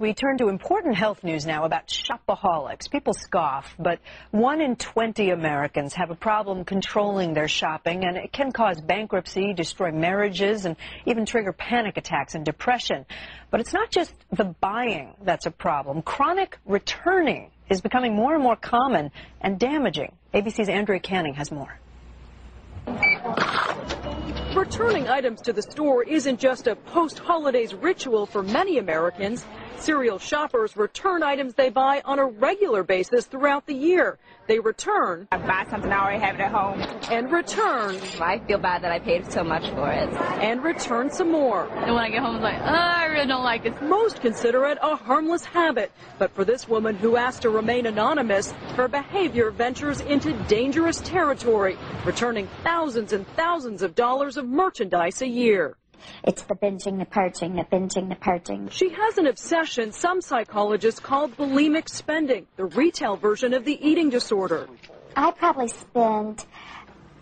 We turn to important health news now about shopaholics. People scoff, but one in 20 Americans have a problem controlling their shopping, and it can cause bankruptcy, destroy marriages, and even trigger panic attacks and depression. But it's not just the buying that's a problem. Chronic returning is becoming more and more common and damaging. ABC's Andrea Canning has more. Returning items to the store isn't just a post-holidays ritual for many Americans. Serial shoppers return items they buy on a regular basis throughout the year. They return. I buy something, I already have it at home. And return. I feel bad that I paid so much for it. And return some more. And when I get home, it's like, oh, I really don't like it. Most consider it a harmless habit. But for this woman who asked to remain anonymous, her behavior ventures into dangerous territory, returning thousands and thousands of dollars of merchandise a year. It's the binging, the purging, the binging, the purging. She has an obsession some psychologists call bulimic spending, the retail version of the eating disorder. I probably spend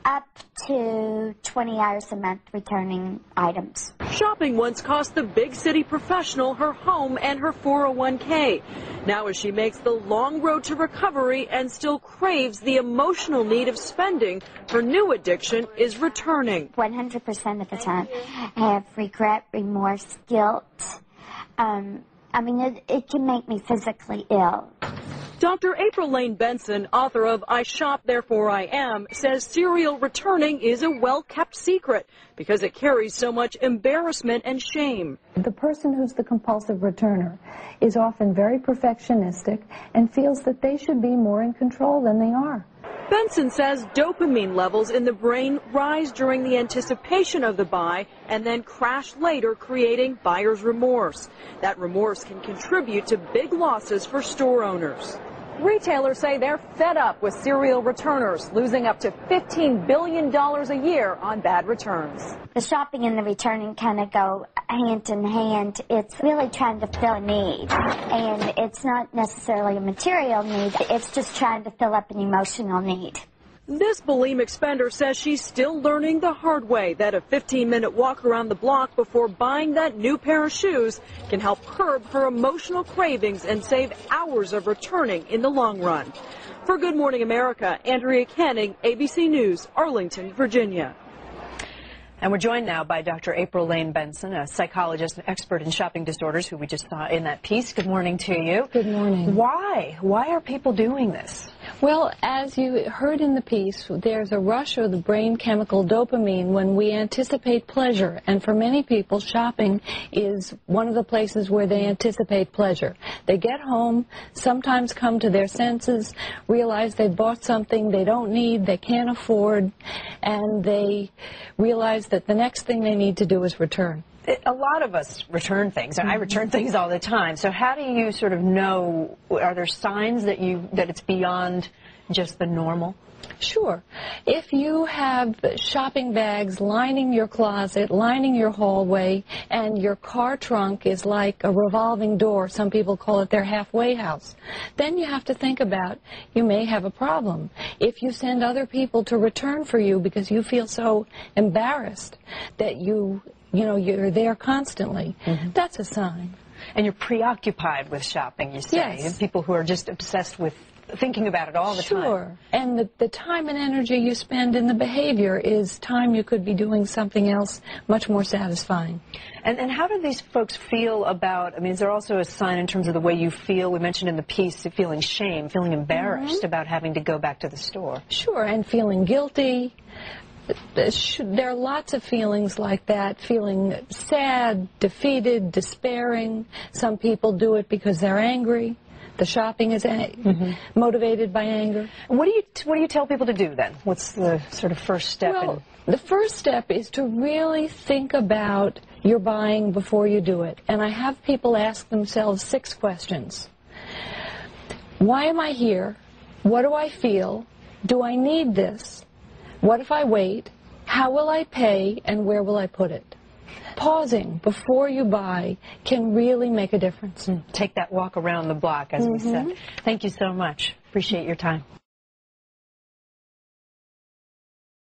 up to 20 hours a month returning items. Shopping once cost the big city professional her home and her 401k. Now as she makes the long road to recovery and still craves the emotional need of spending, her new addiction is returning. 100% of the time I have regret, remorse, guilt. Um, I mean, it, it can make me physically ill. Dr. April Lane Benson, author of I Shop Therefore I Am, says serial returning is a well-kept secret because it carries so much embarrassment and shame. The person who's the compulsive returner is often very perfectionistic and feels that they should be more in control than they are. Benson says dopamine levels in the brain rise during the anticipation of the buy and then crash later, creating buyer's remorse. That remorse can contribute to big losses for store owners. Retailers say they're fed up with serial returners, losing up to $15 billion a year on bad returns. The shopping and the returning kind of go hand in hand. It's really trying to fill a need, and it's not necessarily a material need. It's just trying to fill up an emotional need. This bulimic spender says she's still learning the hard way that a 15-minute walk around the block before buying that new pair of shoes can help curb her emotional cravings and save hours of returning in the long run. For Good Morning America, Andrea Canning, ABC News, Arlington, Virginia. And we're joined now by Dr. April Lane Benson, a psychologist and expert in shopping disorders who we just saw in that piece. Good morning to you. Good morning. Why? Why are people doing this? Well, as you heard in the piece, there's a rush of the brain chemical dopamine when we anticipate pleasure. And for many people, shopping is one of the places where they anticipate pleasure. They get home, sometimes come to their senses, realize they bought something they don't need, they can't afford, and they realize that the next thing they need to do is return a lot of us return things, and I mm-hmm. return things all the time. So how do you sort of know? Are there signs that you that it's beyond just the normal? Sure. If you have shopping bags lining your closet, lining your hallway, and your car trunk is like a revolving door, some people call it their halfway house, then you have to think about you may have a problem. If you send other people to return for you because you feel so embarrassed that you, you know, you're there constantly, mm-hmm. that's a sign. And you're preoccupied with shopping, you say. Yes. People who are just obsessed with thinking about it all the sure. time. Sure. And the, the time and energy you spend in the behavior is time you could be doing something else much more satisfying. And, and how do these folks feel about, I mean, is there also a sign in terms of the way you feel? We mentioned in the piece feeling shame, feeling embarrassed mm-hmm. about having to go back to the store. Sure, and feeling guilty. There are lots of feelings like that, feeling sad, defeated, despairing. Some people do it because they're angry. The shopping is mm-hmm. motivated by anger. What do you What do you tell people to do then? What's the sort of first step? Well, in... the first step is to really think about your buying before you do it. And I have people ask themselves six questions. Why am I here? What do I feel? Do I need this? What if I wait? How will I pay? And where will I put it? pausing before you buy can really make a difference. Take that walk around the block, as mm -hmm. we said. Mm-hmm. Thank you so much. Appreciate your time.